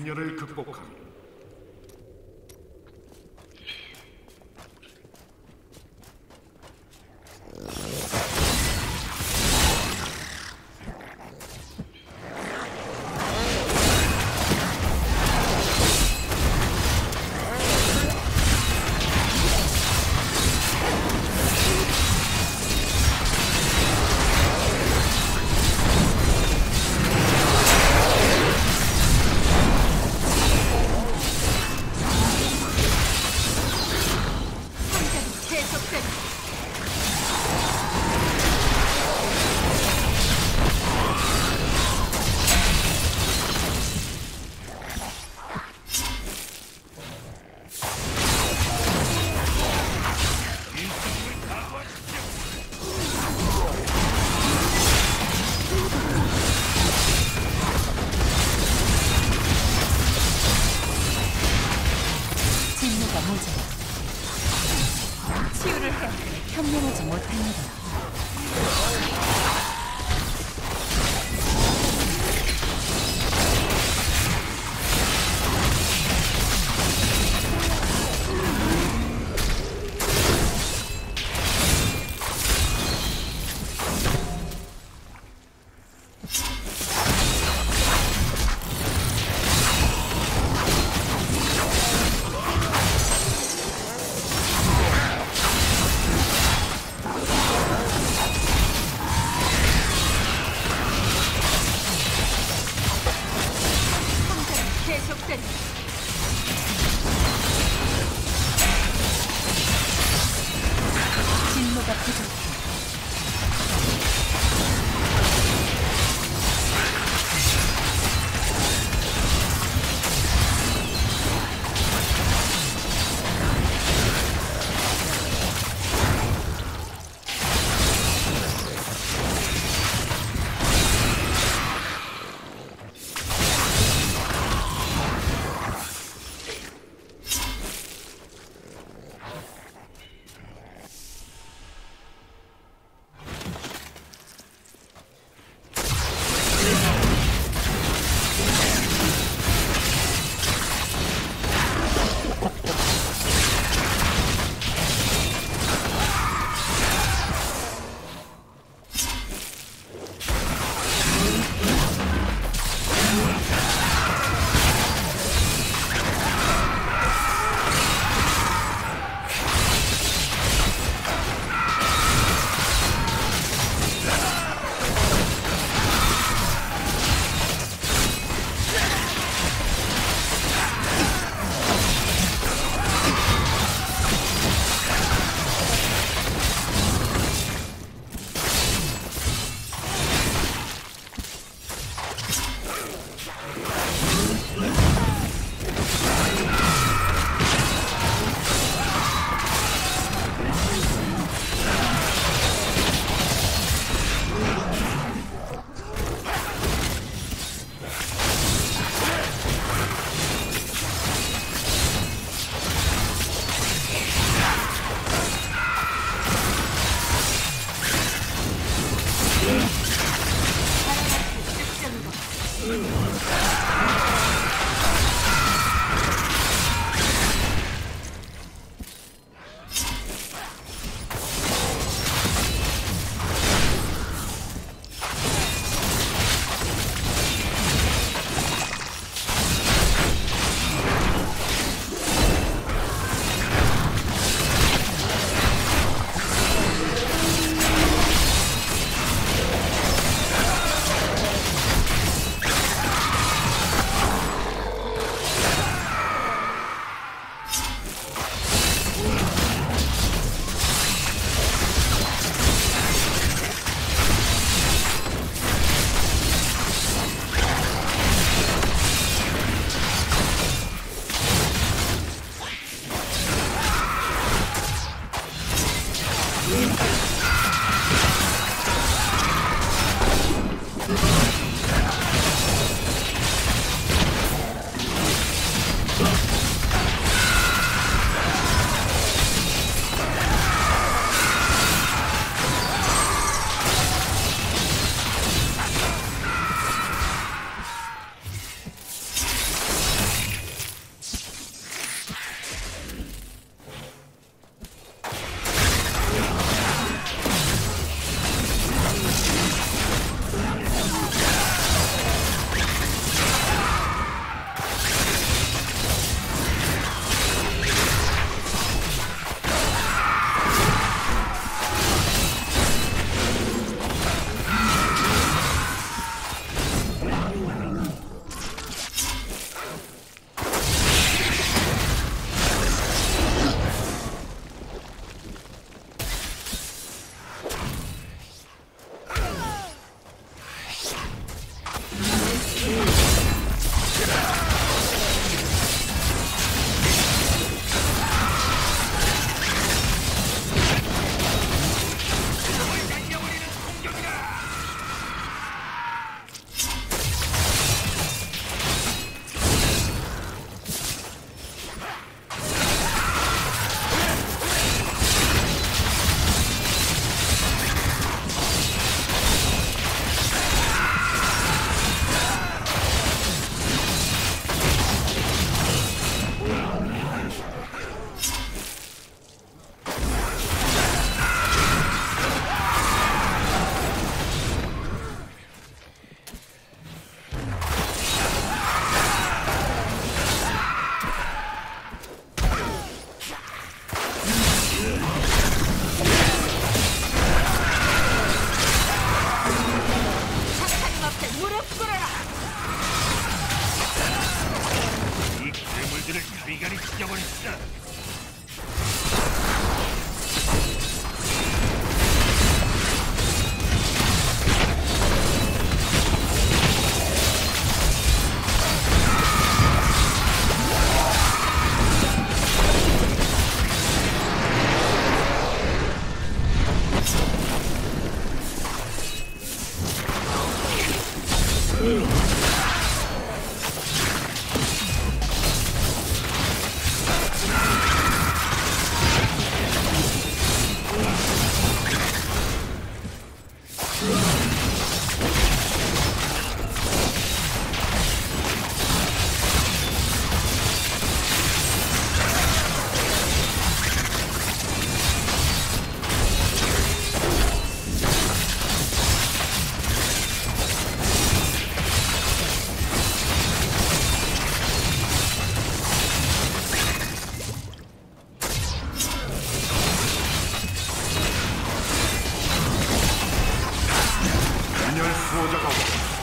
균열을 극복하면 현명하지 못합니다. Shut 長者かも。